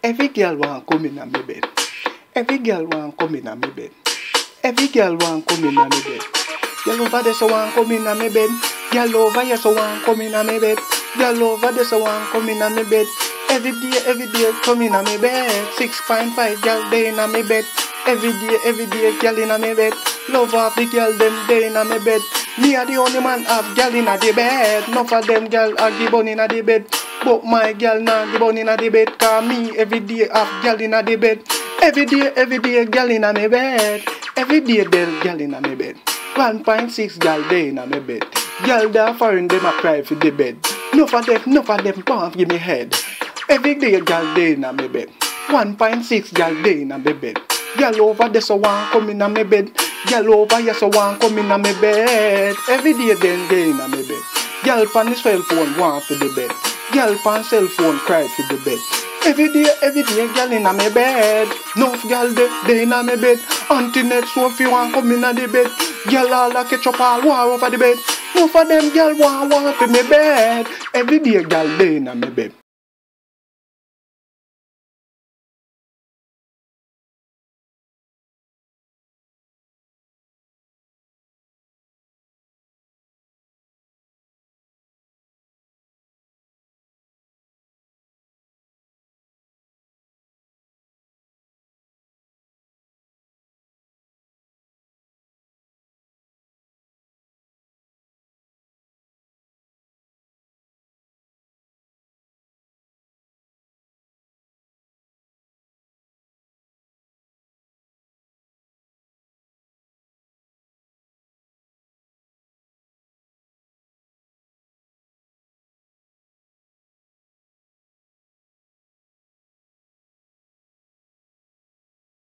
Every girl want come in on me bed. Every girl want come in on me bed. Every girl want come in on me bed. Girl over there so want come in on me bed. Girl over here so want come in on me bed. Girl over there so want come in on me bed. Every day, every day, come in on me bed. Six point five girl day in on me bed. Every day, every day, girl in on me bed. Love of the girl them day in on me bed. Me a the only man have girl in a the bed. Enough of them girl a give bun in a the bed. But my girl nah the bun in a the bed. Cause me every day have girl in a the bed. Every day, every day, girl in a me bed. Every day, there girl in a me bed. 1.6 girl day in a me bed. Girl there foreign them a cry for the bed. No for them, no for them can't give me head. Every day, girl day in a me bed. 1.6 girl day in a me bed. Girl over there so one come in a me bed. Girl over here so one come in a me bed. Every day then day in a me bed. Girl pan his cell phone one for the bed. Girl pan cell phone cry for the bed. Every day, every day, girl in a me bed. No girl day, day in a me bed. Auntie next so if you want come in a the bed. Girl all a catch up all war over the bed. No for them girl want want for me bed. Every day, girl day in a me bed.